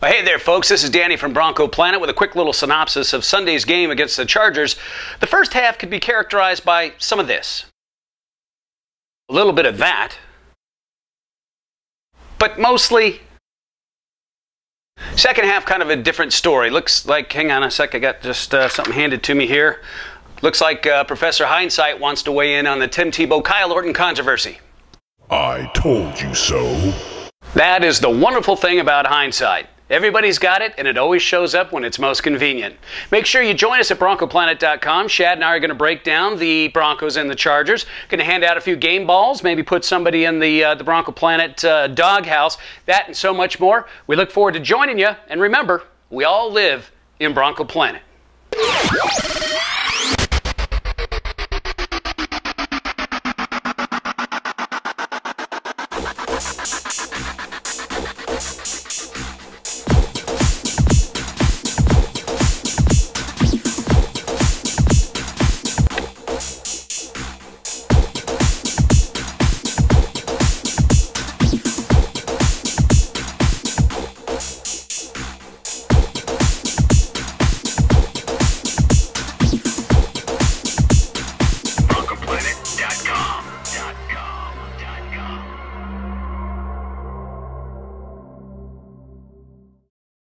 Well, hey there, folks. This is Danny from Bronco Planet with a quick little synopsis of Sunday's game against the Chargers. The first half could be characterized by some of this a little bit of that, but mostly. Second half, kind of a different story. Looks like, hang on a sec, I got just uh, something handed to me here. Looks like uh, Professor Hindsight wants to weigh in on the Tim Tebow Kyle Orton controversy. I told you so. That is the wonderful thing about hindsight. Everybody's got it, and it always shows up when it's most convenient. Make sure you join us at BroncoPlanet.com. Shad and I are going to break down the Broncos and the Chargers. Going to hand out a few game balls, maybe put somebody in the uh, the Bronco Planet uh, doghouse. That and so much more. We look forward to joining you. And remember, we all live in Bronco Planet.